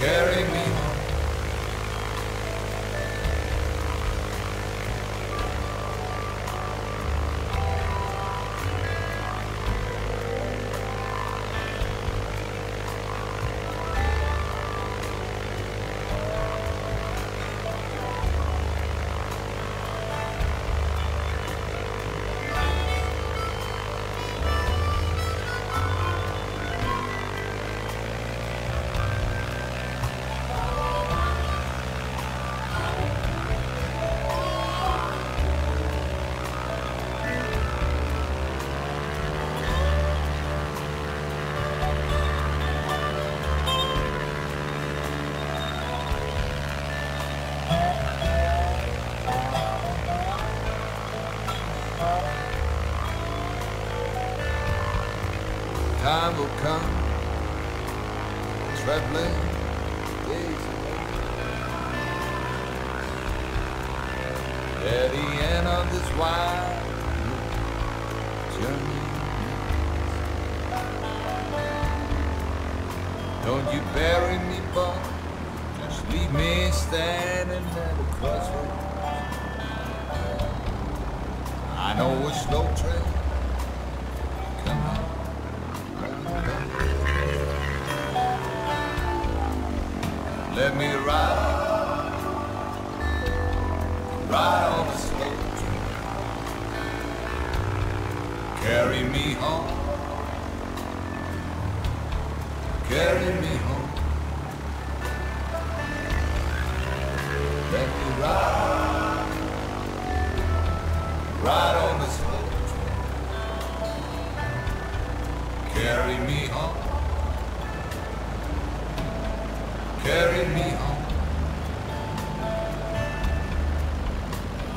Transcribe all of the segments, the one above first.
Carry me. Time will come, trembling, At the end of this wild journey, don't you bury me, but just leave me standing at the crossroads. I know it's slow train. Let me ride, ride on the slow train. Carry me home, carry me home. Ride on the slow. Carry me home. carry me home.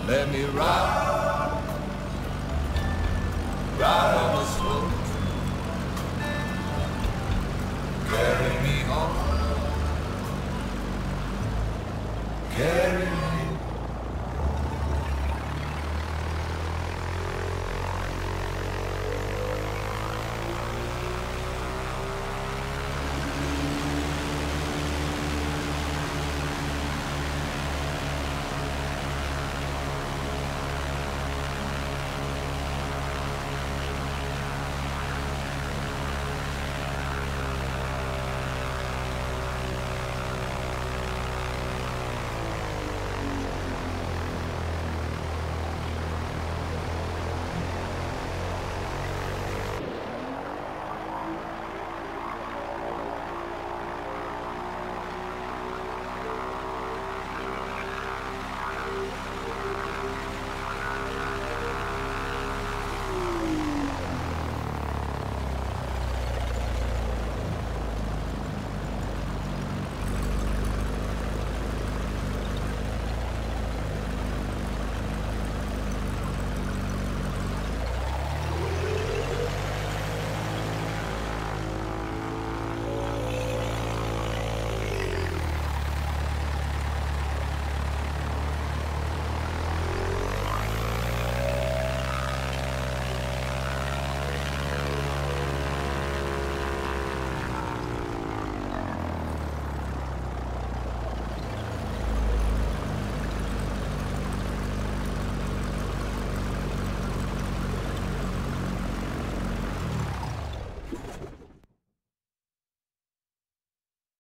Let me ride, ride on the slow